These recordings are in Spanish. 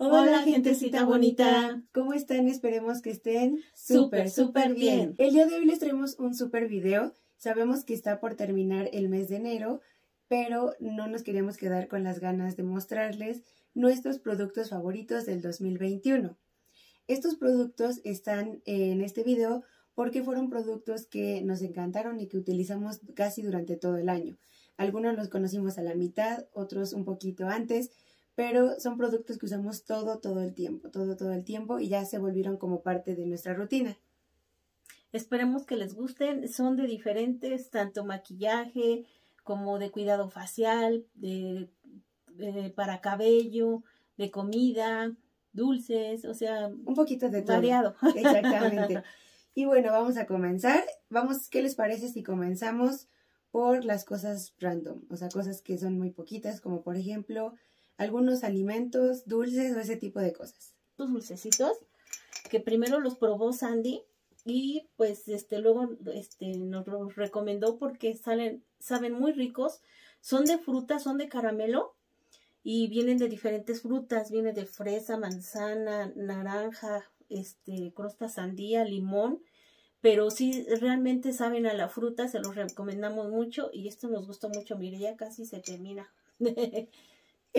Hola, gentecita bonita. ¿Cómo están? Esperemos que estén Súper, súper bien. El día de hoy les traemos un súper video. Sabemos que está por terminar el mes de enero, pero no nos queremos quedar con las ganas de mostrarles nuestros productos favoritos del 2021. Estos productos están en este video porque fueron productos que nos encantaron y que utilizamos casi durante todo el año. Algunos los conocimos a la mitad, otros un poquito antes, pero son productos que usamos todo, todo el tiempo, todo, todo el tiempo y ya se volvieron como parte de nuestra rutina. Esperemos que les gusten, son de diferentes, tanto maquillaje como de cuidado facial, de, para cabello, de comida, dulces, o sea, un poquito de todo. Variado. Exactamente. y bueno, vamos a comenzar. Vamos, ¿qué les parece si comenzamos por las cosas random? O sea, cosas que son muy poquitas, como por ejemplo, algunos alimentos, dulces o ese tipo de cosas. Los dulcecitos que primero los probó Sandy y pues este luego este nos los recomendó porque salen saben muy ricos, son de fruta, son de caramelo y vienen de diferentes frutas, viene de fresa, manzana, naranja, este crosta sandía, limón, pero sí realmente saben a la fruta, se los recomendamos mucho y esto nos gustó mucho, mire, ya casi se termina.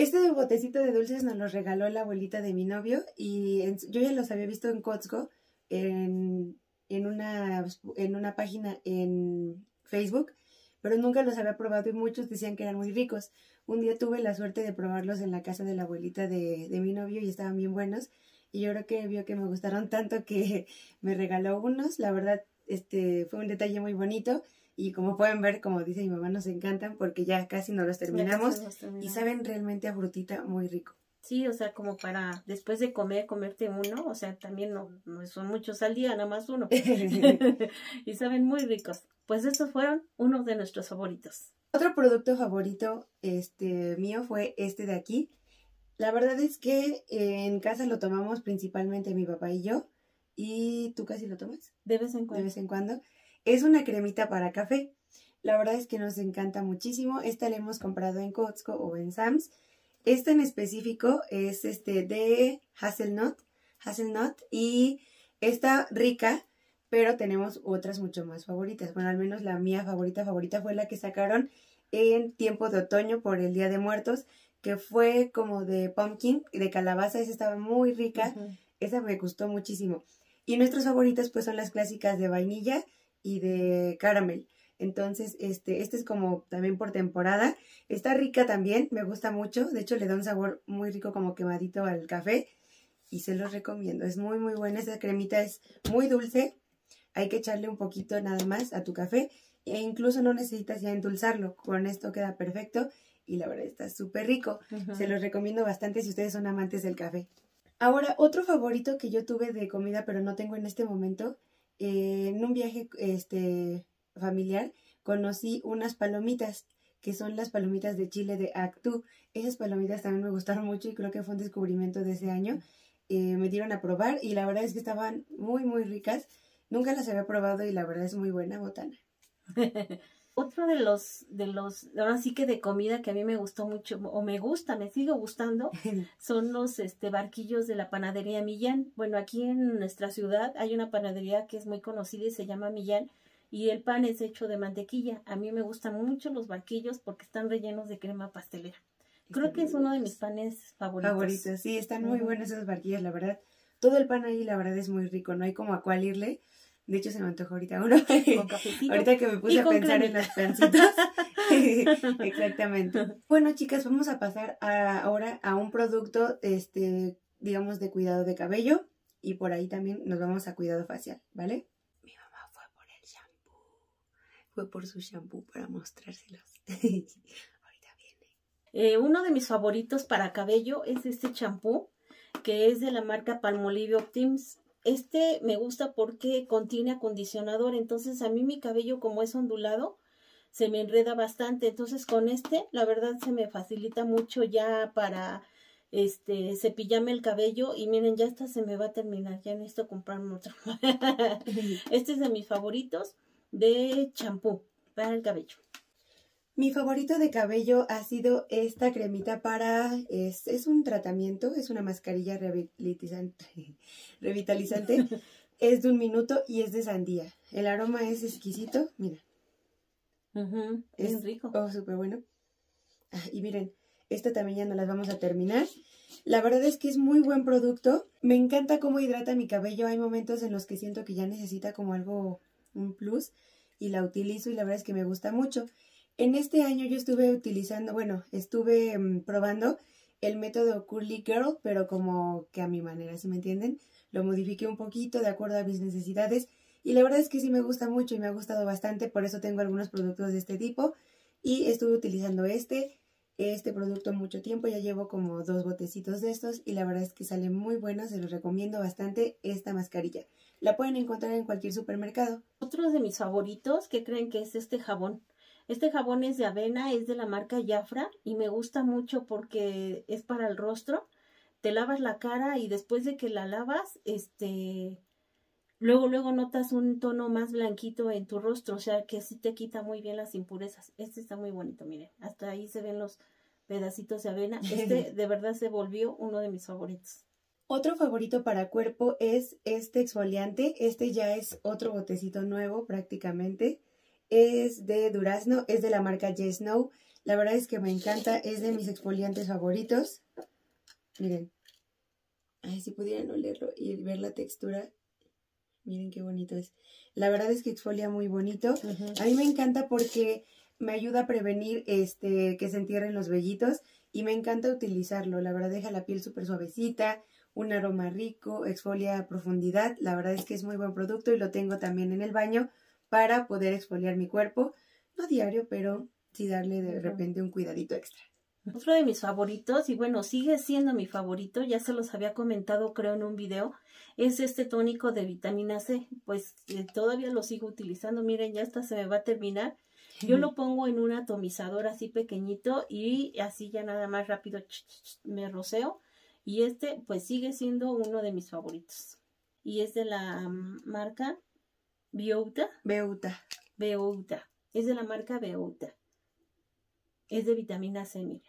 Este botecito de dulces nos lo regaló la abuelita de mi novio y yo ya los había visto en Costco en, en, una, en una página en Facebook, pero nunca los había probado y muchos decían que eran muy ricos. Un día tuve la suerte de probarlos en la casa de la abuelita de, de mi novio y estaban bien buenos y yo creo que vio que me gustaron tanto que me regaló unos. La verdad, este fue un detalle muy bonito y como pueden ver, como dice mi mamá, nos encantan porque ya casi no los terminamos, y saben realmente a frutita muy rico. Sí, o sea, como para después de comer, comerte uno, o sea, también no, no son muchos al día, nada más uno. y saben muy ricos. Pues estos fueron uno de nuestros favoritos. Otro producto favorito este mío fue este de aquí. La verdad es que en casa lo tomamos principalmente mi papá y yo. ¿Y tú casi lo tomas? De vez en cuando. De vez en cuando. Es una cremita para café. La verdad es que nos encanta muchísimo. Esta la hemos comprado en Costco o en Sam's. Esta en específico es este de Hazelnut, Hazelnut y está rica, pero tenemos otras mucho más favoritas. Bueno, al menos la mía favorita favorita fue la que sacaron en tiempo de otoño por el Día de Muertos, que fue como de pumpkin, de calabaza, esa estaba muy rica. Esa me gustó muchísimo. Y nuestras favoritas pues son las clásicas de vainilla y de caramel. Entonces, este, este es como también por temporada. Está rica también, me gusta mucho. De hecho, le da un sabor muy rico como quemadito al café. Y se los recomiendo. Es muy, muy buena. Esta cremita es muy dulce. Hay que echarle un poquito nada más a tu café. E incluso no necesitas ya endulzarlo. Con esto queda perfecto. Y la verdad está súper rico. Se los recomiendo bastante si ustedes son amantes del café. Ahora, otro favorito que yo tuve de comida, pero no tengo en este momento, eh, en un viaje este, familiar conocí unas palomitas que son las palomitas de Chile de Actu. Esas palomitas también me gustaron mucho y creo que fue un descubrimiento de ese año. Eh, me dieron a probar y la verdad es que estaban muy, muy ricas. Nunca las había probado y la verdad es muy buena botana. Otro de los, de los, ahora sí que de comida que a mí me gustó mucho, o me gusta, me sigo gustando, son los este barquillos de la panadería Millán. Bueno, aquí en nuestra ciudad hay una panadería que es muy conocida y se llama Millán, y el pan es hecho de mantequilla. A mí me gustan mucho los barquillos porque están rellenos de crema pastelera. Creo que es uno de mis panes favoritos. Favoritos, sí, están muy buenos esos barquillos, la verdad. Todo el pan ahí, la verdad, es muy rico, no hay como a cuál irle. De hecho, se me antojó ahorita uno. ahorita que me puse a pensar en las pancitas. Exactamente. Bueno, chicas, vamos a pasar ahora a un producto, este, digamos, de cuidado de cabello. Y por ahí también nos vamos a cuidado facial, ¿vale? Mi mamá fue por el shampoo. Fue por su shampoo para mostrárselos. ahorita viene. Eh, uno de mis favoritos para cabello es este champú, que es de la marca Palmolive Optims este me gusta porque contiene acondicionador, entonces a mí mi cabello como es ondulado, se me enreda bastante, entonces con este la verdad se me facilita mucho ya para este cepillarme el cabello y miren ya esta se me va a terminar, ya necesito comprarme otro. este es de mis favoritos de champú para el cabello. Mi favorito de cabello ha sido esta cremita para, es, es un tratamiento, es una mascarilla revitalizante, revitalizante. es de un minuto y es de sandía. El aroma es exquisito, mira. es rico. Oh, súper bueno. Ah, y miren, esta también ya no las vamos a terminar. La verdad es que es muy buen producto. Me encanta cómo hidrata mi cabello. Hay momentos en los que siento que ya necesita como algo, un plus, y la utilizo y la verdad es que me gusta mucho. En este año yo estuve utilizando, bueno, estuve mm, probando el método Curly Girl, pero como que a mi manera, ¿sí me entienden? Lo modifiqué un poquito de acuerdo a mis necesidades y la verdad es que sí me gusta mucho y me ha gustado bastante, por eso tengo algunos productos de este tipo y estuve utilizando este este producto mucho tiempo, ya llevo como dos botecitos de estos y la verdad es que sale muy bueno, se los recomiendo bastante esta mascarilla. La pueden encontrar en cualquier supermercado. Otro de mis favoritos, que creen que es este jabón? Este jabón es de avena, es de la marca Jafra y me gusta mucho porque es para el rostro. Te lavas la cara y después de que la lavas, este, luego, luego notas un tono más blanquito en tu rostro, o sea que sí te quita muy bien las impurezas. Este está muy bonito, miren, hasta ahí se ven los pedacitos de avena. Este de verdad se volvió uno de mis favoritos. Otro favorito para cuerpo es este exfoliante. Este ya es otro botecito nuevo prácticamente. Es de durazno, es de la marca Yes Snow. La verdad es que me encanta, es de mis exfoliantes favoritos. Miren. Ay, si pudieran olerlo y ver la textura. Miren qué bonito es. La verdad es que exfolia muy bonito. A mí me encanta porque me ayuda a prevenir este que se entierren los vellitos y me encanta utilizarlo. La verdad deja la piel súper suavecita, un aroma rico, exfolia a profundidad. La verdad es que es muy buen producto y lo tengo también en el baño para poder exfoliar mi cuerpo. No diario, pero sí darle de repente un cuidadito extra. Otro de mis favoritos, y bueno, sigue siendo mi favorito, ya se los había comentado creo en un video, es este tónico de vitamina C. Pues eh, todavía lo sigo utilizando, miren, ya hasta se me va a terminar. Yo lo pongo en un atomizador así pequeñito y así ya nada más rápido me roceo y este pues sigue siendo uno de mis favoritos. Y es de la marca Biouta. Beuta. Beuta. Es de la marca Beuta. Es de vitamina C, miren.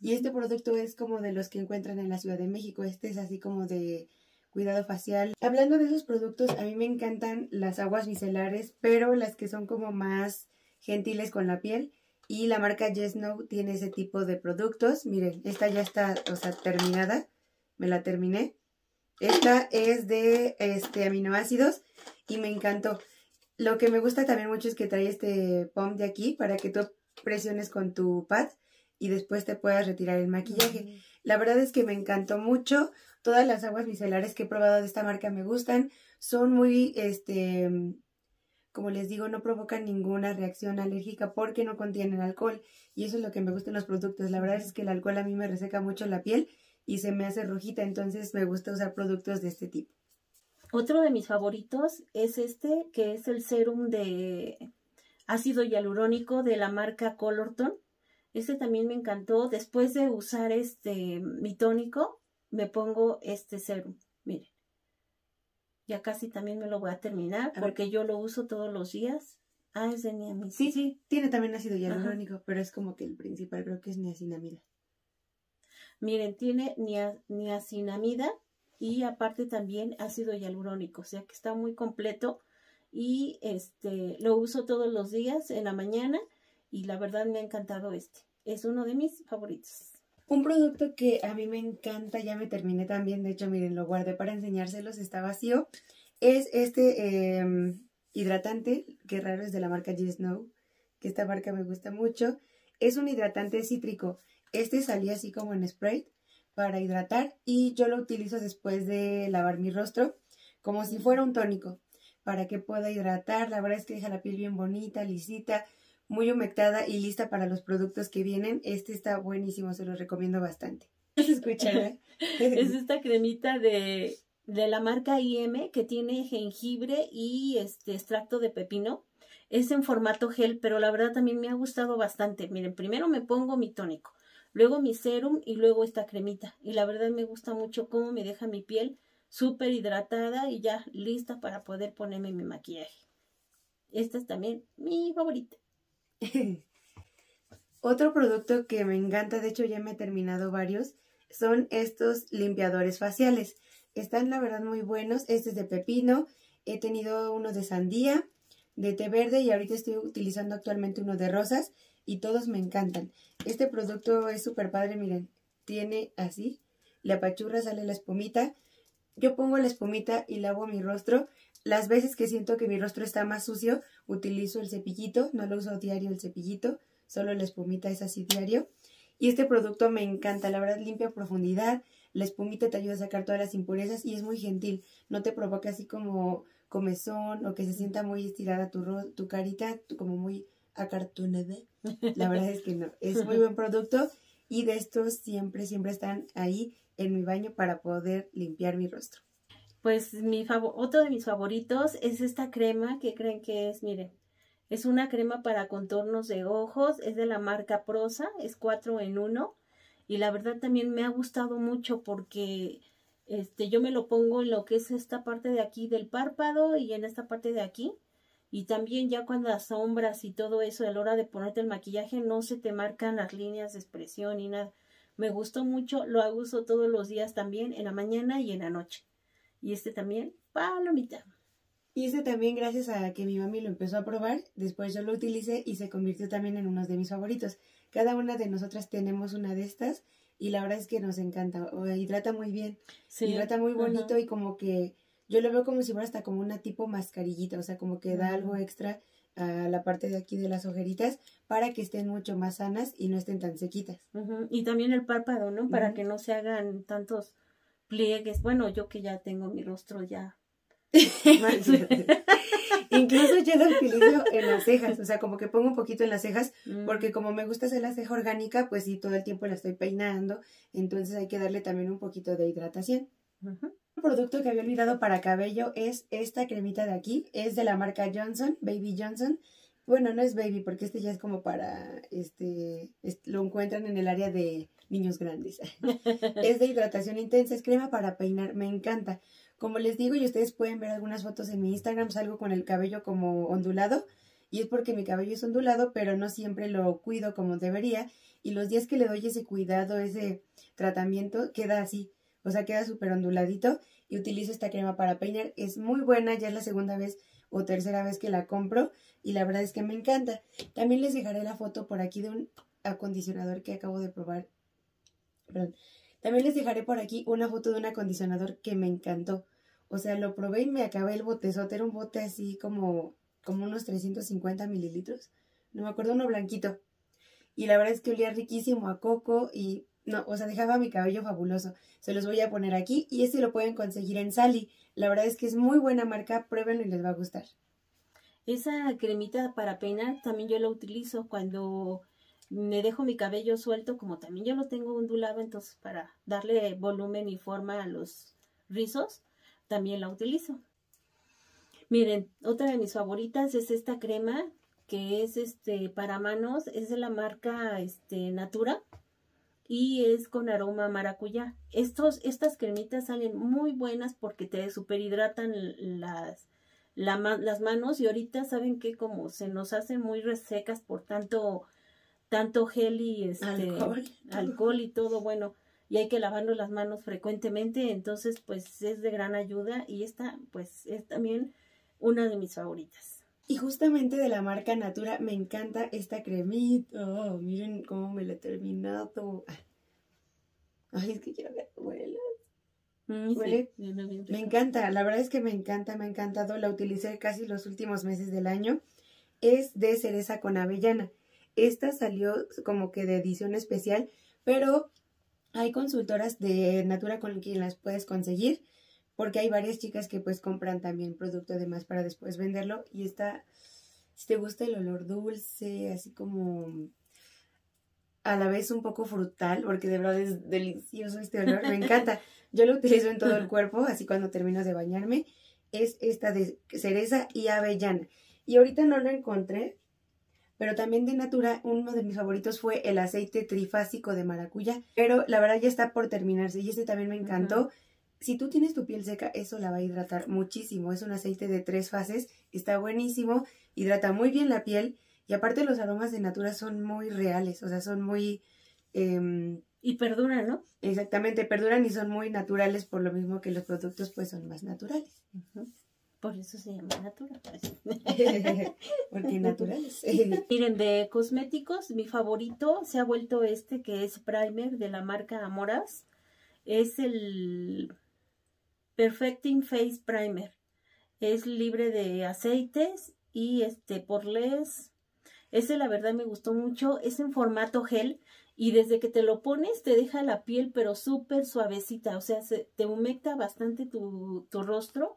Y este producto es como de los que encuentran en la Ciudad de México. Este es así como de cuidado facial. Hablando de esos productos, a mí me encantan las aguas micelares, pero las que son como más gentiles con la piel. Y la marca Yes No tiene ese tipo de productos. Miren, esta ya está, o sea, terminada. Me la terminé. Esta es de este aminoácidos y me encantó. Lo que me gusta también mucho es que trae este pump de aquí para que tú presiones con tu pad y después te puedas retirar el maquillaje. La verdad es que me encantó mucho. Todas las aguas micelares que he probado de esta marca me gustan. Son muy, este, como les digo, no provocan ninguna reacción alérgica porque no contienen alcohol. Y eso es lo que me gusta en los productos. La verdad es que el alcohol a mí me reseca mucho la piel y se me hace rojita, entonces me gusta usar productos de este tipo. Otro de mis favoritos es este, que es el serum de ácido hialurónico de la marca Colorton. Este también me encantó. Después de usar este mi tónico, me pongo este serum. Miren. Ya casi también me lo voy a terminar porque yo lo uso todos los días. Ah, es de niacinamida. Sí, sí, tiene también ácido hialurónico, pero es como que el principal creo que es niacinamida. Miren, tiene niacinamida y aparte también ácido hialurónico, o sea que está muy completo y este lo uso todos los días en la mañana y la verdad me ha encantado este. Es uno de mis favoritos. Un producto que a mí me encanta, ya me terminé también, de hecho, miren, lo guardé para enseñárselos, está vacío. Es este em, hidratante, que raro es de la marca G-Snow, que esta marca me gusta mucho. Es un hidratante cítrico. Este salía así como en spray para hidratar y yo lo utilizo después de lavar mi rostro como si fuera un tónico para que pueda hidratar. La verdad es que deja la piel bien bonita, lisita, muy humectada y lista para los productos que vienen. Este está buenísimo, se los recomiendo bastante. ¿Se escucha? es esta cremita de, de la marca IM que tiene jengibre y este extracto de pepino. Es en formato gel, pero la verdad también me ha gustado bastante. Miren, primero me pongo mi tónico, luego mi serum y luego esta cremita. Y la verdad me gusta mucho cómo me deja mi piel súper hidratada y ya lista para poder ponerme mi maquillaje. Esta es también mi favorita. Otro producto que me encanta, de hecho ya me he terminado varios, son estos limpiadores faciales. Están la verdad muy buenos. Este es de pepino. He tenido uno de sandía, de té verde y ahorita estoy utilizando actualmente uno de rosas y todos me encantan. Este producto es súper padre, miren. Tiene así, la apachurra, sale la espumita. Yo pongo la espumita y lavo mi rostro. Las veces que siento que mi rostro está más sucio, utilizo el cepillito. No lo uso diario el cepillito, solo la espumita es así diario. Y este producto me encanta, la verdad limpia profundidad, la espumita te ayuda a sacar todas las impurezas y es muy gentil, no te provoca así como comezón o que se sienta muy estirada tu, tu carita, como muy acartonada. La verdad es que no, es muy buen producto y de estos siempre, siempre están ahí en mi baño para poder limpiar mi rostro. Pues mi otro de mis favoritos es esta crema que creen que es, miren, es una crema para contornos de ojos, es de la marca Prosa, es 4 en 1 y la verdad también me ha gustado mucho porque este yo me lo pongo en lo que es esta parte de aquí del párpado y en esta parte de aquí y también ya cuando las sombras y todo eso a la hora de ponerte el maquillaje no se te marcan las líneas de expresión ni nada. Me gustó mucho, lo uso todos los días también, en la mañana y en la noche. Y este también, palomita. Y ese también gracias a que mi mami lo empezó a probar, después yo lo utilicé y se convirtió también en uno de mis favoritos. Cada una de nosotras tenemos una de estas y la verdad es que nos encanta, hidrata muy bien, sí. hidrata muy bonito y como que yo lo veo como si fuera hasta como una tipo mascarillita, o sea, como que da algo extra a la parte de aquí de las ojeritas para que estén mucho más sanas y no estén tan sequitas. Y también el párpado, ¿no? Para que no se hagan tantos pliegues. Bueno, yo que ya tengo mi rostro ya Incluso yo lo utilizo en las cejas, o sea, como que pongo un poquito en las cejas, mm. porque como me gusta hacer la ceja orgánica, pues sí, todo el tiempo la estoy peinando, entonces hay que darle también un poquito de hidratación. Producto que había olvidado para cabello es esta cremita de aquí, es de la marca Johnson, Baby Johnson. Bueno, no es baby porque este ya es como para, este, lo encuentran en el área de niños grandes. es de hidratación intensa, es crema para peinar, me encanta. Como les digo, y ustedes pueden ver algunas fotos en mi Instagram, salgo con el cabello como ondulado. Y es porque mi cabello es ondulado, pero no siempre lo cuido como debería. Y los días que le doy ese cuidado, ese tratamiento, queda así. O sea, queda súper onduladito. Y utilizo esta crema para peinar. Es muy buena, ya es la segunda vez o tercera vez que la compro. Y la verdad es que me encanta. También les dejaré la foto por aquí de un acondicionador que acabo de probar. Perdón. También les dejaré por aquí una foto de un acondicionador que me encantó. O sea, lo probé y me acabé el botezote. Era un bote así como, como unos 350 mililitros. No me acuerdo, uno blanquito. Y la verdad es que olía riquísimo a coco y no, o sea, dejaba mi cabello fabuloso. Se los voy a poner aquí y este lo pueden conseguir en Sally. La verdad es que es muy buena marca, pruébenlo y les va a gustar. Esa cremita para peinar también yo la utilizo cuando me dejo mi cabello suelto, como también yo lo tengo ondulado, entonces para darle volumen y forma a los rizos, también la utilizo. Miren, otra de mis favoritas es esta crema que es este para manos, es de la marca este Natura y es con aroma maracuyá. Estos, estas cremitas salen muy buenas porque te superhidratan las, las manos y ahorita saben que como se nos hacen muy resecas por tanto tanto gel y este, alcohol. y todo, bueno, y hay que lavarnos las manos frecuentemente, entonces pues es de gran ayuda y esta pues es también una de mis favoritas. Y justamente de la marca Natura me encanta esta cremita. Oh, miren cómo me la he terminado. Ay, es que quiero que huela. Mm, ¿Huele? me encanta, la verdad es que me encanta, me ha encantado. La utilicé casi los últimos meses del año. Es de cereza con avellana. Esta salió como que de edición especial, pero hay consultoras de Natura con quien las puedes conseguir, porque hay varias chicas que pues compran también producto además para después venderlo. Y esta, si te gusta el olor dulce, así como a la vez un poco frutal, porque de verdad es delicioso este olor, me encanta. Yo lo utilizo en todo el cuerpo, así cuando termino de bañarme. Es esta de cereza y avellana. Y ahorita no lo encontré, pero también de Natura, uno de mis favoritos fue el aceite trifásico de maracuyá, pero la verdad ya está por terminarse y este también me encantó. Si tú tienes tu piel seca, eso la va a hidratar muchísimo. Es un aceite de tres fases, está buenísimo, hidrata muy bien la piel Y aparte los aromas de Natura son muy reales, o sea, son muy... em, Y perduran, ¿no? exactamente, perduran y son muy naturales por lo mismo que los productos pues son más naturales. Por eso se llama Natura. Porque naturales. Miren, de cosméticos, mi favorito se ha vuelto este que es primer de la marca Amoras. Es el Perfecting Face Primer. Es libre de aceites y este porles. Ese la verdad me gustó mucho. Es en formato gel y desde que te lo pones te deja la piel pero súper suavecita. O sea, se, te humecta bastante tu, tu rostro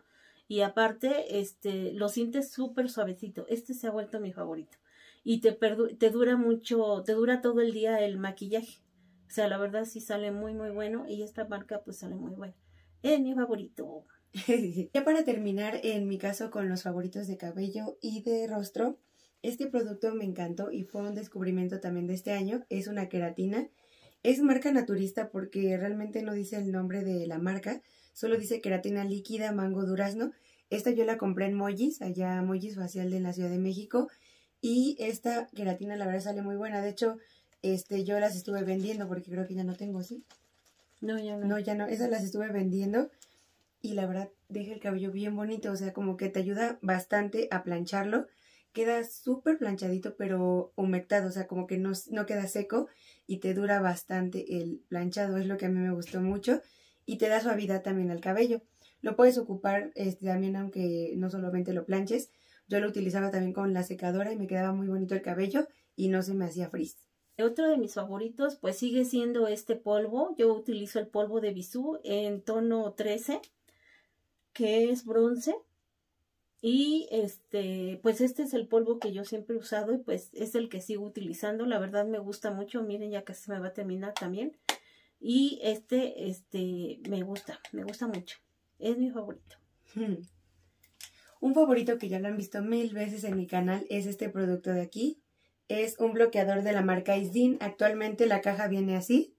y aparte este lo sientes súper suavecito. Este se ha vuelto mi favorito. Y te, te dura mucho, te dura todo el día el maquillaje. O sea, la verdad sí sale muy muy bueno y esta marca pues sale muy buena. Es mi favorito. ya para terminar, en mi caso con los favoritos de cabello y de rostro, este producto me encantó y fue un descubrimiento también de este año. Es una queratina. Es marca naturista porque realmente no dice el nombre de la marca, solo dice queratina líquida mango durazno. Esta yo la compré en Mollis, allá Mollis Facial de la Ciudad de México. Y esta queratina la verdad sale muy buena. De hecho, este yo las estuve vendiendo porque creo que ya no tengo, ¿sí? No, ya no. No, ya no, esas las estuve vendiendo y la verdad deja el cabello bien bonito, o sea, como que te ayuda bastante a plancharlo. Queda súper planchadito, pero humectado, o sea, como que no, no queda seco y te dura bastante el planchado, es lo que a mí me gustó mucho y te da suavidad también al cabello. Lo puedes ocupar este, también aunque no solamente lo planches, yo lo utilizaba también con la secadora y me quedaba muy bonito el cabello y no se me hacía frizz. Otro de mis favoritos pues sigue siendo este polvo. Yo utilizo el polvo de Bisú en tono 13, que es bronce. Y este, pues este es el polvo que yo siempre he usado y pues es el que sigo utilizando. La verdad me gusta mucho. Miren, ya casi me va a terminar también. Y este, este, me gusta, me gusta mucho. Es mi favorito. Un favorito que ya lo han visto mil veces en mi canal es este producto de aquí. Es un bloqueador de la marca Isdin. Actualmente la caja viene así.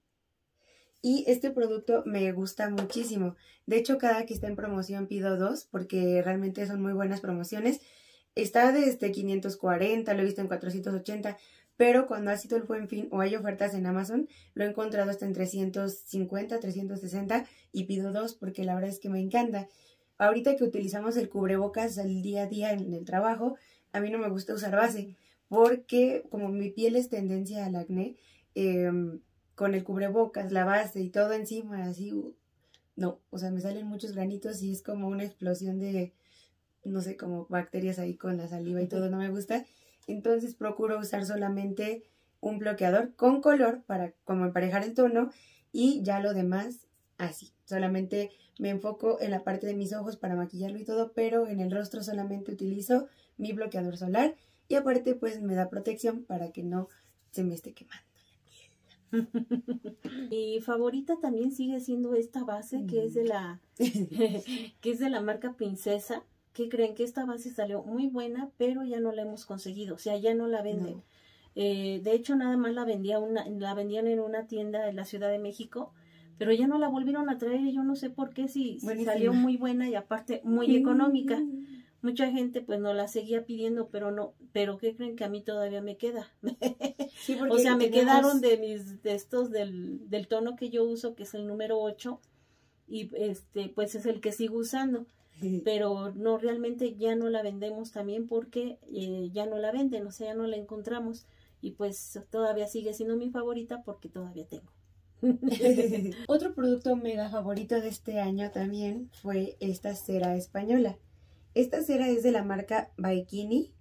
Y este producto me gusta muchísimo. De hecho, cada que está en promoción pido dos porque realmente son muy buenas promociones. Está desde 540, lo he visto en 480, pero cuando ha sido el buen fin o hay ofertas en Amazon, lo he encontrado hasta en 350, 360 y pido dos porque la verdad es que me encanta. Ahorita que utilizamos el cubrebocas al día a día en el trabajo, a mí no me gusta usar base porque como mi piel es tendencia al acné, eh, con el cubrebocas, la base y todo encima, así, uh, no, o sea, me salen muchos granitos y es como una explosión de, no sé, como bacterias ahí con la saliva y todo, no me gusta. Entonces procuro usar solamente un bloqueador con color para como emparejar el tono y ya lo demás así. Solamente me enfoco en la parte de mis ojos para maquillarlo y todo, pero en el rostro solamente utilizo mi bloqueador solar y aparte pues me da protección para que no se me esté quemando. Mi favorita también sigue siendo esta base que es de la que es de la marca Princesa. ¿Qué creen? Que esta base salió muy buena, pero ya no la hemos conseguido, o sea, ya no la venden. No. Eh, de hecho, nada más la vendía una, la vendían en una tienda en la Ciudad de México, pero ya no la volvieron a traer y yo no sé por qué si, si salió muy buena y aparte muy económica. Mucha gente pues no la seguía pidiendo, pero no, pero ¿qué creen que a mí todavía me queda? Sí, porque O sea, me tenemos- quedaron de mis de estos del, del tono que yo uso, que es el número 8, y este pues es el que sigo usando, pero no realmente ya no la vendemos también porque eh, ya no la venden, o sea, ya no la encontramos y pues todavía sigue siendo mi favorita porque todavía tengo. Otro producto mega favorito de este año también fue esta cera española. Esta cera es de la marca Baikini.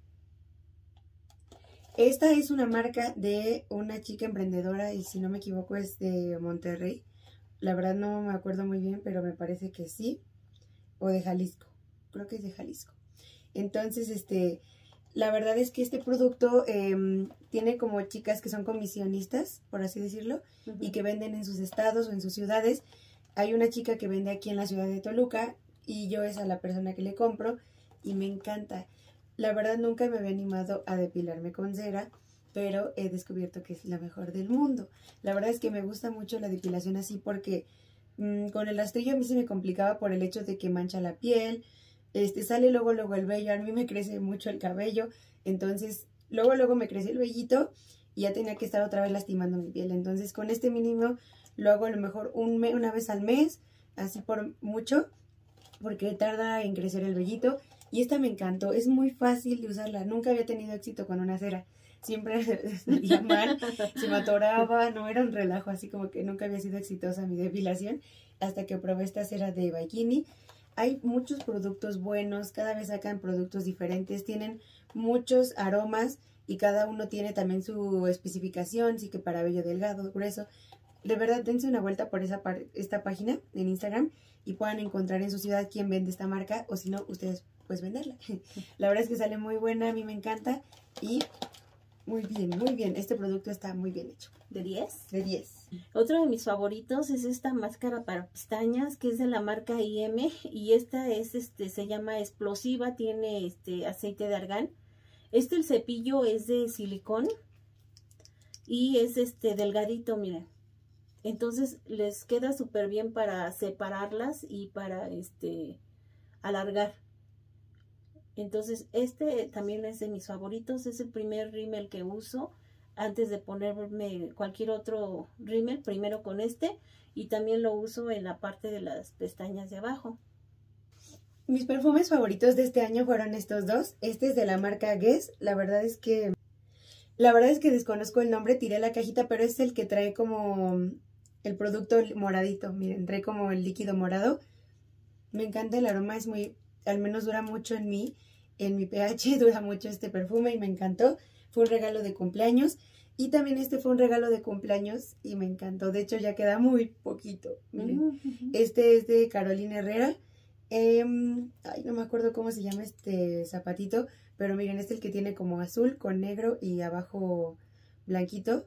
Esta es una marca de una chica emprendedora y si no me equivoco es de Monterrey. La verdad no me acuerdo muy bien, pero me parece que sí. O de Jalisco. Creo que es de Jalisco. Entonces, este, la verdad es que este producto em, tiene como chicas que son comisionistas, por así decirlo, y que venden en sus estados o en sus ciudades. Hay una chica que vende aquí en la ciudad de Toluca y yo es a la persona que le compro y me encanta. La verdad nunca me había animado a depilarme con cera, pero he descubierto que es la mejor del mundo. La verdad es que me gusta mucho la depilación así porque mm, con el rastrillo a mí se me complicaba por el hecho de que mancha la piel, este sale luego luego el vello, a mí me crece mucho el cabello, entonces luego, luego me creció el vellito y ya tenía que estar otra vez lastimando mi piel. Entonces con este mínimo lo hago a lo mejor un una vez al mes, así por mucho, porque tarda en crecer el vellito. Y esta me encantó, es muy fácil de usarla. Nunca había tenido éxito con una cera. Siempre salía mal, se me atoraba, no era un relajo, así como que nunca había sido exitosa mi depilación hasta que probé esta cera de Bikini. Hay muchos productos buenos, cada vez sacan productos diferentes, tienen muchos aromas y cada uno tiene también su especificación, sí que para vello delgado, grueso. De verdad, dense una vuelta por esa esta página en Instagram y puedan encontrar en su ciudad quién vende esta marca o si no, ustedes pues venderla. La verdad es que sale muy buena, a mí me encanta y muy bien, muy bien. Este producto está muy bien hecho. ¿De 10? De 10. Otro de mis favoritos es esta máscara para pestañas que es de la marca IM y esta es este se llama explosiva, tiene este aceite de argán. Este el cepillo es de silicón y es este delgadito, miren. Entonces les queda súper bien para separarlas y para este alargar. Entonces este también es de mis favoritos, es el primer rímel que uso antes de ponerme cualquier otro rímel, primero con este y también lo uso en la parte de las pestañas de abajo. Mis perfumes favoritos de este año fueron estos dos. Este es de la marca Guess. La verdad es que la verdad es que desconozco el nombre, tiré la cajita, pero es el que trae como el producto moradito. Miren, trae como el líquido morado. Me encanta el aroma, es muy, al menos dura mucho en mí, en mi pH dura mucho este perfume y me encantó. Fue un regalo de cumpleaños. Y también este fue un regalo de cumpleaños y me encantó. De hecho, ya queda muy poquito. Miren, este es de Carolina Herrera. Em, ay, no me acuerdo cómo se llama este zapatito. Pero miren, este es el que tiene como azul con negro y abajo blanquito.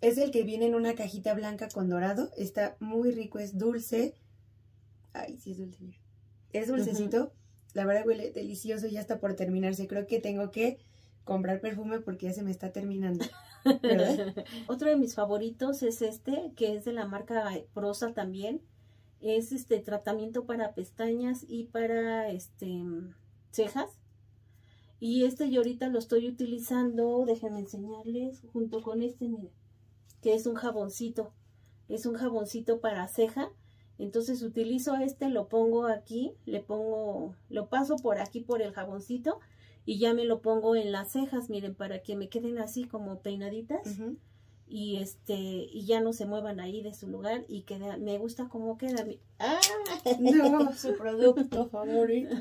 Es el que viene en una cajita blanca con dorado. Está muy rico, es dulce. Ay, sí es dulce. Es dulcecito. La verdad huele delicioso, ya está por terminarse. Creo que tengo que comprar perfume porque ya se me está terminando. Otro de mis favoritos es este, que es de la marca Prosa también. Es este tratamiento para pestañas y para este cejas. Y este yo ahorita lo estoy utilizando, déjenme enseñarles, junto con este, miren, que es un jaboncito. Es un jaboncito para ceja. Entonces utilizo este, lo pongo aquí, le pongo, lo paso por aquí por el jaboncito y ya me lo pongo en las cejas, miren, para que me queden así como peinaditas. Y este, y ya no se muevan ahí de su lugar y queda, me gusta cómo queda mi. ¡Ah! No, su producto favorito.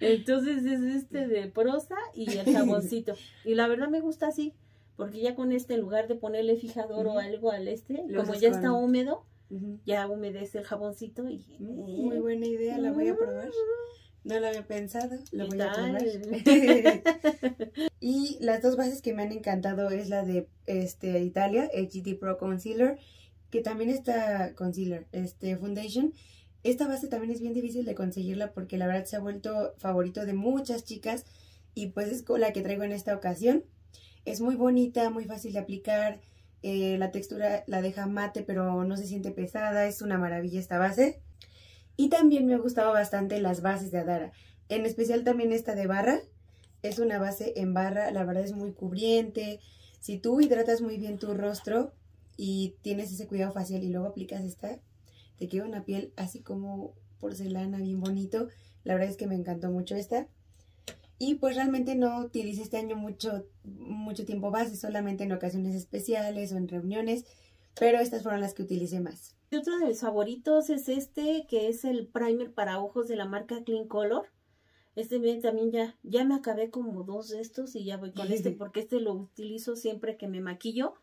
Entonces es este de prosa y el jaboncito. Y la verdad me gusta así, porque ya con este, en lugar de ponerle fijador o algo al este, como ya está húmedo, ya humedece el jaboncito y... Muy buena idea, la voy a probar. No lo había pensado, lo voy a probar. y las dos bases que me han encantado es la de este Italia, HT Pro Concealer, que también está concealer, este foundation. Esta base también es bien difícil de conseguirla porque la verdad se ha vuelto favorito de muchas chicas y pues es la que traigo en esta ocasión. Es muy bonita, muy fácil de aplicar, eh, la textura la deja mate pero no se siente pesada, es una maravilla esta base. Y también me ha gustado bastante las bases de Adara, en especial también esta de barra, es una base en barra, la verdad es muy cubriente. Si tú hidratas muy bien tu rostro y tienes ese cuidado facial y luego aplicas esta, te queda una piel así como porcelana, bien bonito. La verdad es que me encantó mucho esta. Y pues realmente no utilicé este año mucho, mucho tiempo base, solamente en ocasiones especiales o en reuniones, pero estas fueron las que utilicé más. Otro de mis favoritos es este, que es el primer para ojos de la marca Clean Color. Este bien también ya, ya me acabé como dos de estos y ya voy con este porque este lo utilizo siempre que me maquillo.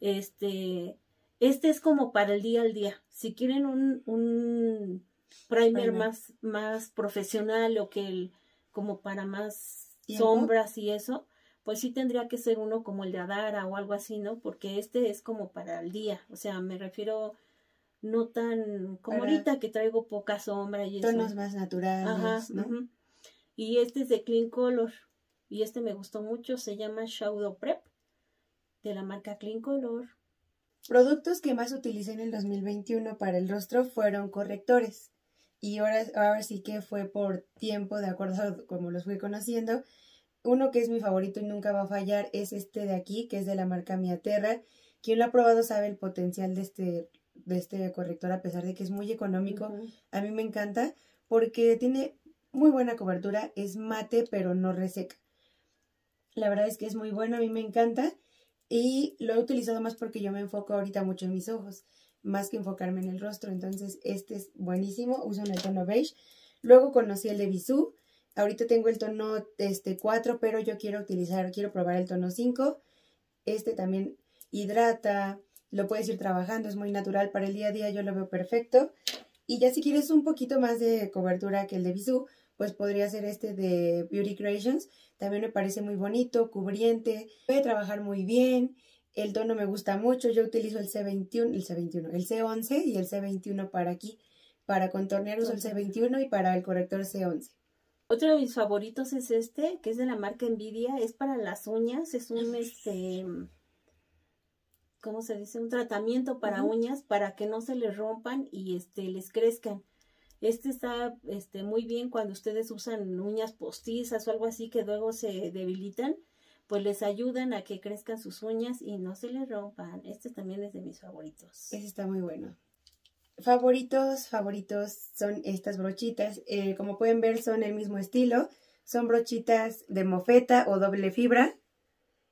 Este, este es como para el día al día. Si quieren un, un primer, más, más profesional o que el como para más sombras y eso, pues sí tendría que ser uno como el de Adara o algo así, ¿no? Porque este es como para el día, o sea, me refiero no tan como ahorita que traigo poca sombra y tonos más naturales, ¿no? Y este es de Clean Color y este me gustó mucho, se llama Shadow Prep de la marca Clean Color. Productos que más utilicé en el 2021 para el rostro fueron correctores. y ahora, ahora sí que fue por tiempo, de acuerdo a como los fui conociendo. Uno que es mi favorito y nunca va a fallar es este de aquí, que es de la marca Miaterra. Quien lo ha probado sabe el potencial de este, de este corrector, a pesar de que es muy económico. A mí me encanta porque tiene muy buena cobertura, es mate, pero no reseca. La verdad es que es muy bueno, a mí me encanta y lo he utilizado más porque yo me enfoco ahorita mucho en mis ojos, más que enfocarme en el rostro. Entonces, este es buenísimo, uso en el tono beige. Luego conocí el de Bisú. Ahorita tengo el tono este, 4, pero yo quiero utilizar, quiero probar el tono 5. Este también hidrata, lo puedes ir trabajando, es muy natural para el día a día, yo lo veo perfecto. Y ya si quieres un poquito más de cobertura que el de Bisú, pues podría ser este de Beauty Creations. También me parece muy bonito, cubriente, puede trabajar muy bien. El tono me gusta mucho, yo utilizo el C21, el C21, el C11 y el C21 para aquí. Para contornear uso el C21 y para el corrector C11. Otro de mis favoritos es este, que es de la marca Nvidia, es para las uñas, es un este ¿cómo se dice? Un tratamiento para uñas para que no se les rompan y este les crezcan. Este está este, muy bien cuando ustedes usan uñas postizas o algo así que luego se debilitan, pues les ayudan a que crezcan sus uñas y no se les rompan. Este también es de mis favoritos. Ese está muy bueno. Favoritos, favoritos son estas brochitas. Eh, como pueden ver son el mismo estilo. Son brochitas de mofeta o doble fibra.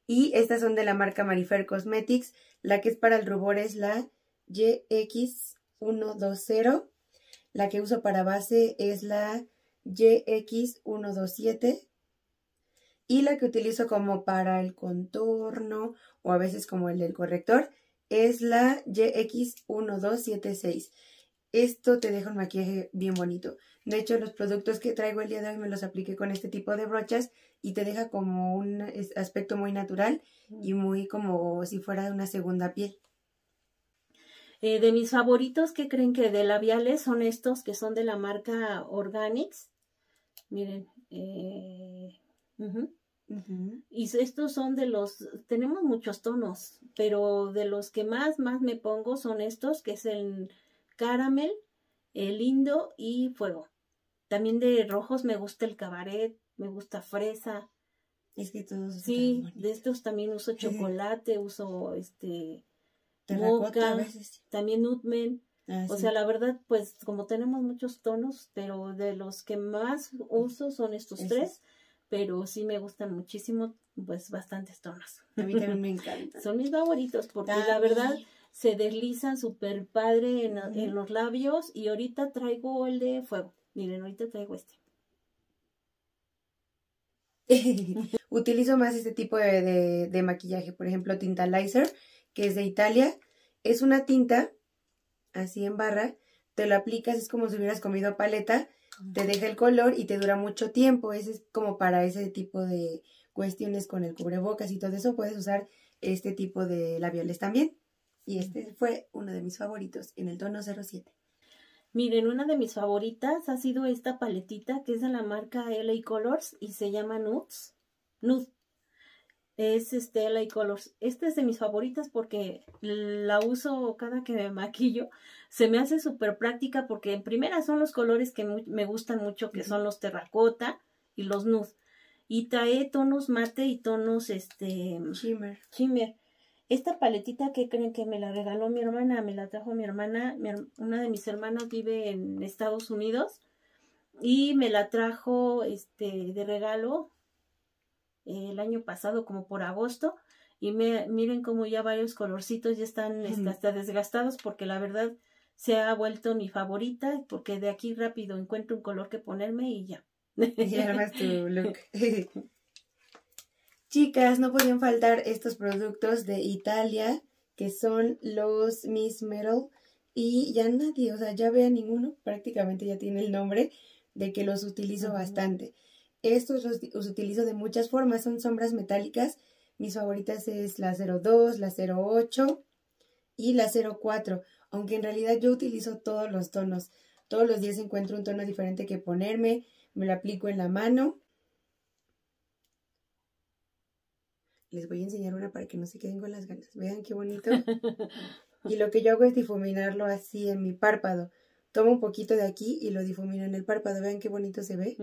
Y estas son de la marca Marifer Cosmetics. La que es para el rubor es la GX120 la que uso para base es la GX127 y la que utilizo como para el contorno o a veces como el del corrector es la GX1276. Esto te deja un maquillaje bien bonito. De hecho, los productos que traigo el día de hoy me los apliqué con este tipo de brochas y te deja como un aspecto muy natural y muy como si fuera una segunda piel. Eh, de mis favoritos, ¿qué creen que de labiales son estos que son de la marca Organics? Miren, eh, y estos son de los, tenemos muchos tonos, pero de los que más, más me pongo son estos, que es el caramel, el lindo y fuego. También de rojos me gusta el cabaret, me gusta fresa. Es que todos. Sí, de estos también uso chocolate, uso este también Nutmen. Ah, o sea, la verdad, pues como tenemos muchos tonos, pero de los que más uso son estos tres, pero sí me gustan muchísimo, pues bastantes tonos. A mí también me encantan. son mis favoritos porque la verdad se deslizan súper padre en, en, los labios y ahorita traigo el de fuego. Miren, ahorita traigo este. Utilizo más este tipo de, de, de maquillaje, por ejemplo, Tintalizer que es de Italia. Es una tinta, así en barra, te lo aplicas, es como si hubieras comido paleta, te deja el color y te dura mucho tiempo. Ese es como para ese tipo de cuestiones con el cubrebocas y todo eso, puedes usar este tipo de labiales también. Y este fue uno de mis favoritos en el tono 07. Miren, una de mis favoritas ha sido esta paletita que es de la marca LA Colors y se llama Nudes. Nude es este LA Colors. Esta es de mis favoritas porque la uso cada que me maquillo. Se me hace súper práctica porque en primera son los colores que me gustan mucho, que son los terracota y los nude. Y trae tonos mate y tonos este shimmer. Shimmer. Esta paletita que creen que me la regaló mi hermana, me la trajo mi hermana, una de mis hermanas vive en Estados Unidos y me la trajo este de regalo el año pasado, como por agosto, y me, miren como ya varios colorcitos ya están este, hasta desgastados porque la verdad se ha vuelto mi favorita porque de aquí rápido encuentro un color que ponerme y ya. Ya tu look. Chicas, no podían faltar estos productos de Italia que son los Miss Metal y ya nadie, o sea, ya vea ninguno, prácticamente ya tiene el nombre de que los utilizo bastante. Estos los, utilizo de muchas formas, son sombras metálicas. Mis favoritas es la 02, la 08 y la 04, aunque en realidad yo utilizo todos los tonos. Todos los días encuentro un tono diferente que ponerme, me lo aplico en la mano. Les voy a enseñar una para que no se queden con las ganas. Vean qué bonito. y lo que yo hago es difuminarlo así en mi párpado tomo un poquito de aquí y lo difumino en el párpado. Vean qué bonito se ve.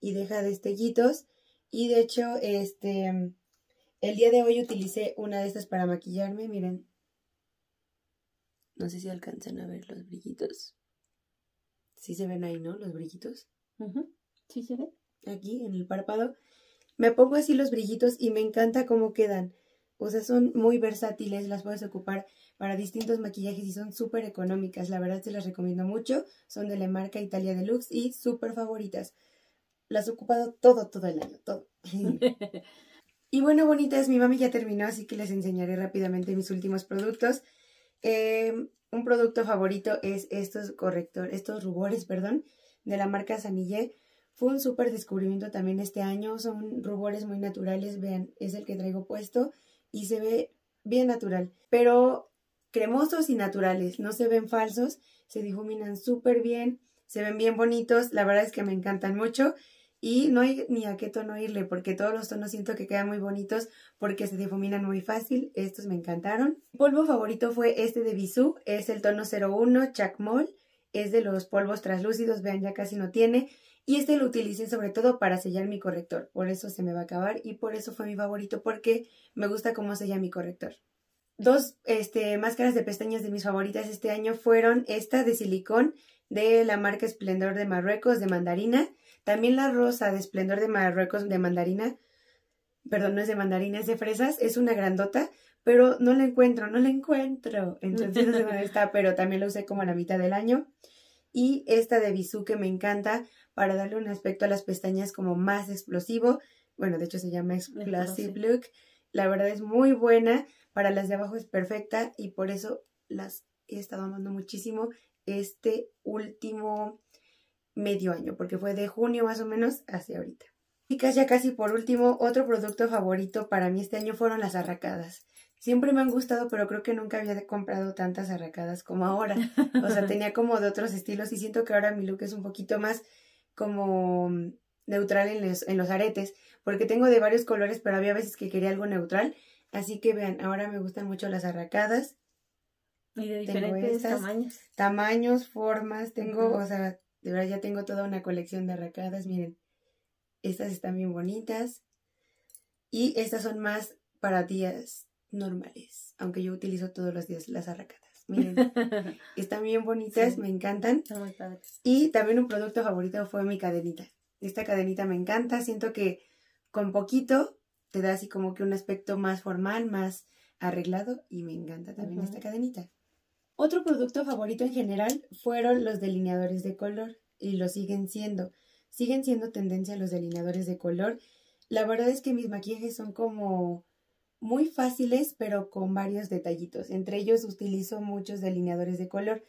Y deja destellitos. Y de hecho, este, el día de hoy utilicé una de estas para maquillarme. Miren. No sé si alcanzan a ver los brillitos. Sí se ven ahí, ¿no? Los brillitos. Ujú. ¿Sí se ve? aquí en el párpado. Me pongo así los brillitos y me encanta cómo quedan. O sea, son muy versátiles, las puedes ocupar para distintos maquillajes y son súper económicas. La verdad se las recomiendo mucho. Son de la marca Italia Deluxe y súper favoritas. Las he ocupado todo, todo el año, todo. y bueno, bonitas, mi mami ya terminó, así que les enseñaré rápidamente mis últimos productos. Eh, un producto favorito es estos correctores, estos rubores, perdón, de la marca Sanille. Fue un súper descubrimiento también este año. Son rubores muy naturales. Vean, es el que traigo puesto y se ve bien natural. Pero cremosos y naturales. No se ven falsos. Se difuminan súper bien. Se ven bien bonitos. La verdad es que me encantan mucho. Y no hay ni a qué tono irle, porque todos los tonos siento que quedan muy bonitos porque se difuminan muy fácil. Estos me encantaron. Mi polvo favorito fue este de Bisú. Es el tono 01 Chacmol. Es de los polvos translúcidos. Vean, ya casi no tiene. Y este lo utilicé sobre todo para sellar mi corrector, por eso se me va a acabar y por eso fue mi favorito porque me gusta cómo sella mi corrector. Dos este, máscaras de pestañas de mis favoritas este año fueron esta de silicón de la marca Esplendor de Marruecos de mandarina, también la rosa de Esplendor de Marruecos de mandarina, perdón, no es de mandarina, es de fresas, es una grandota, pero no la encuentro, no la encuentro, entonces no sé dónde está, pero también la usé como a la mitad del año. Y esta de Bisú que me encanta para darle un aspecto a las pestañas como más explosivo. Bueno, de hecho se llama Explosive Look. La verdad es muy buena. Para las de abajo es perfecta y por eso las he estado amando muchísimo este último medio año, porque fue de junio más o menos hacia ahorita. Y casi, ya casi por último, otro producto favorito para mí este año fueron las arracadas. Siempre me han gustado, pero creo que nunca había comprado tantas arracadas como ahora. O sea, tenía como de otros estilos y siento que ahora mi look es un poquito más como neutral en los, en los aretes, porque tengo de varios colores, pero había veces que quería algo neutral. Así que vean, ahora me gustan mucho las arracadas. Y de diferentes tamaños. Tamaños, formas, tengo, o sea, de verdad ya tengo toda una colección de arracadas, miren. Estas están bien bonitas. Y estas son más para días normales, aunque yo utilizo todos los días las arracadas. Miren, están bien bonitas, me encantan. Están muy padres. Y también un producto favorito fue mi cadenita. Esta cadenita me encanta, siento que con poquito te da así como que un aspecto más formal, más arreglado y me encanta también esta cadenita. Otro producto favorito en general fueron los delineadores de color y lo siguen siendo. Siguen siendo tendencia los delineadores de color. La verdad es que mis maquillajes son como muy fáciles pero con varios detallitos. Entre ellos utilizo muchos delineadores de color.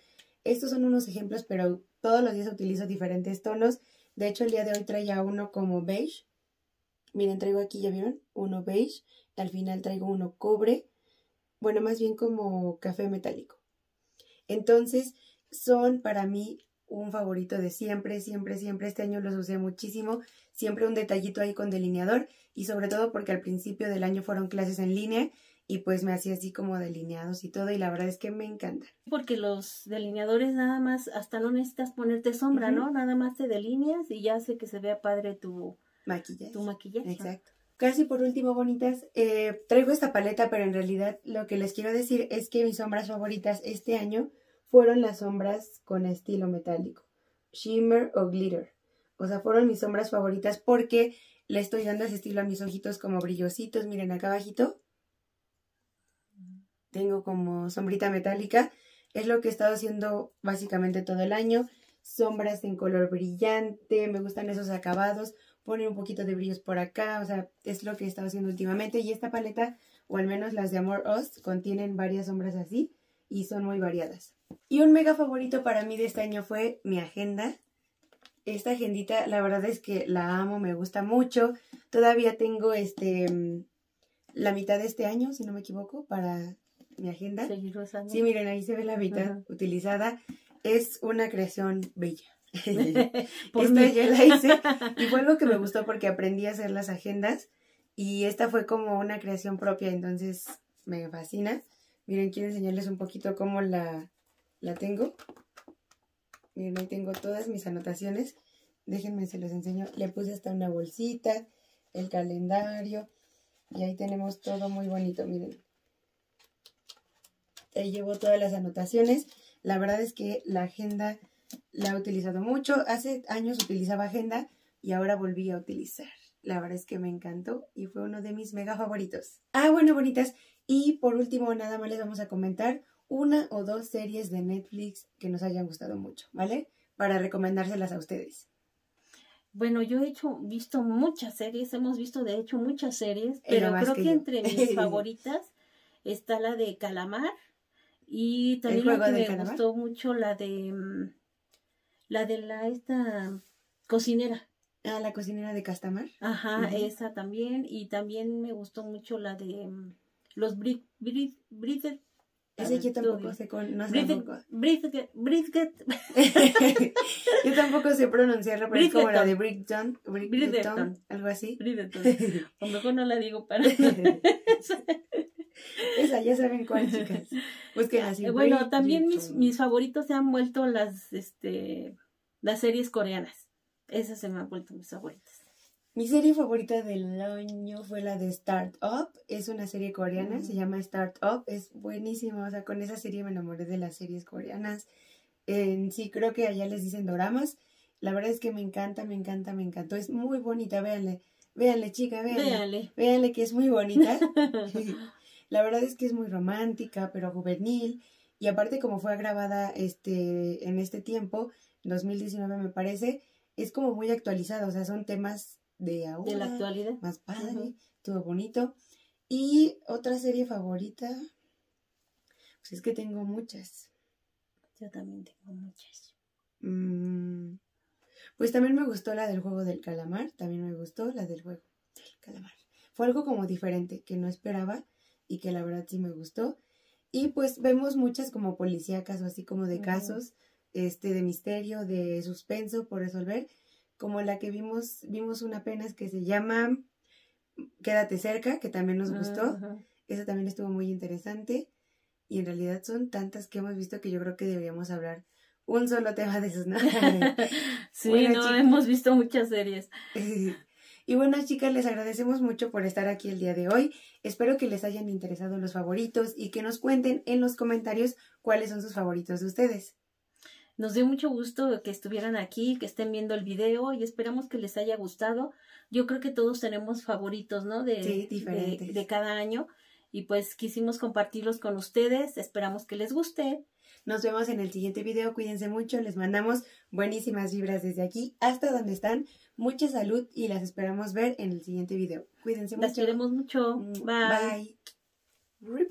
Estos son unos ejemplos, pero todos los días utilizo diferentes tonos. De hecho, el día de hoy traía uno como beige. Miren, traigo aquí, ¿ya vieron? Uno beige. Al final traigo uno cobre. Bueno, más bien como café metálico. Entonces, son para mí un favorito de siempre, siempre, siempre. Este año los usé muchísimo. Siempre un detallito ahí con delineador y sobre todo porque al principio del año fueron clases en línea y pues me hacía así como delineados y todo y la verdad es que me encanta. Porque los delineadores nada más, hasta no necesitas ponerte sombra, ¿no? Nada más te delineas y ya hace que se vea padre tu maquillaje. Tu maquillaje. Exacto. Casi por último, bonitas, eh, traigo esta paleta, pero en realidad lo que les quiero decir es que mis sombras favoritas este año fueron las sombras con estilo metálico, shimmer o glitter. O sea, fueron mis sombras favoritas porque le estoy dando ese estilo a mis ojitos como brillositos. Miren acá abajito. Tengo como sombrita metálica. Es lo que he estado haciendo básicamente todo el año. Sombras en color brillante. Me gustan esos acabados. Poner un poquito de brillos por acá. O sea, es lo que he estado haciendo últimamente. Y esta paleta, o al menos las de Amor Oz, contienen varias sombras así. Y son muy variadas. Y un mega favorito para mí de este año fue mi agenda. Esta agendita, la verdad es que la amo, me gusta mucho. Todavía tengo este mm, la mitad de este año, si no me equivoco, para mi agenda. Sí, miren, ahí se ve la mitad utilizada. Es una creación bella. esta yo la hice y fue algo que me gustó porque aprendí a hacer las agendas y esta fue como una creación propia, entonces me fascina. Miren, quiero enseñarles un poquito cómo la, la tengo. Miren, ahí tengo todas mis anotaciones. Déjenme, se los enseño. Le puse hasta una bolsita, el calendario. Y ahí tenemos todo muy bonito, miren. Ahí llevo todas las anotaciones. La verdad es que la agenda la he utilizado mucho. Hace años utilizaba agenda y ahora volví a utilizar. La verdad es que me encantó y fue uno de mis mega favoritos. Ah, bueno, bonitas. Y por último, nada más les vamos a comentar una o dos series de Netflix que nos hayan gustado mucho, ¿vale? Para recomendárselas a ustedes. Bueno, yo he hecho, visto muchas series, hemos visto de hecho muchas series, pero creo que, entre mis favoritas está la de Calamar y también la que me gustó mucho la de mm, la de la esta cocinera. Ah, la cocinera de Castamar. Ajá, esa también y también me gustó mucho la de mm, los Brit, Brit, ese yo tampoco sé con, no sé tampoco. Yo tampoco sé pronunciarlo, pero es como la de Brickton, Brickton, algo así. Bridgerton. O mejor no la digo para. Esa, ya saben cuál, chicas. Busquen así. Eh, bueno, también mis, mis favoritos se han vuelto las, este, las series coreanas. Esas se me han vuelto mis favoritas. Mi serie favorita del año fue la de Start Up. Es una serie coreana, se llama Start Up. Es buenísima. O sea, con esa serie me enamoré de las series coreanas. En sí, creo que allá les dicen doramas. La verdad es que me encanta, me encanta, me encantó. Es muy bonita, véanle. Véanle, chica, véanle. Véanle. Véanle que es muy bonita. la verdad es que es muy romántica, pero juvenil. Y aparte, como fue grabada este, en este tiempo, 2019 me parece, es como muy actualizada. O sea, son temas de ahora. De la actualidad. Más padre, todo bonito. Y otra serie favorita, pues es que tengo muchas. Yo también tengo muchas. Mm, pues también me gustó la del juego del calamar, también me gustó la del juego del calamar. Fue algo como diferente que no esperaba y que la verdad sí me gustó. Y pues vemos muchas como policíacas o así como de casos, este, de misterio, de suspenso por resolver como la que vimos, vimos una apenas que se llama Quédate cerca, que también nos gustó. Esa también estuvo muy interesante. Y en realidad son tantas que hemos visto que yo creo que deberíamos hablar un solo tema de esos, ¿no? sí, no, hemos visto muchas series. y bueno, chicas, les agradecemos mucho por estar aquí el día de hoy. Espero que les hayan interesado los favoritos y que nos cuenten en los comentarios cuáles son sus favoritos de ustedes. Nos dio mucho gusto que estuvieran aquí, que estén viendo el video y esperamos que les haya gustado. Yo creo que todos tenemos favoritos, ¿no? De, de, de, cada año y pues quisimos compartirlos con ustedes. Esperamos que les guste. Nos vemos en el siguiente video. Cuídense mucho. Les mandamos buenísimas vibras desde aquí hasta donde están. Mucha salud y las esperamos ver en el siguiente video. Cuídense mucho. Las queremos mucho. Mm, bye. Bye.